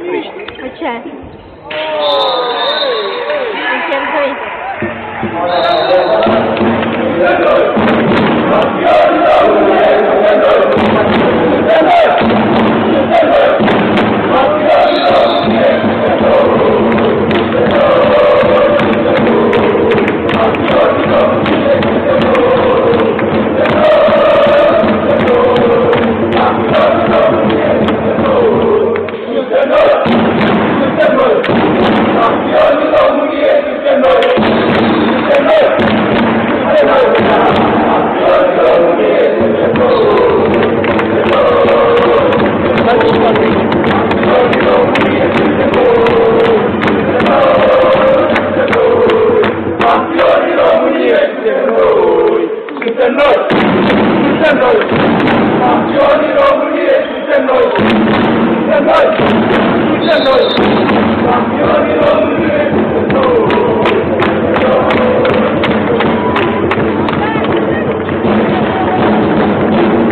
फ्रिज अच्छा है Campioni Romani!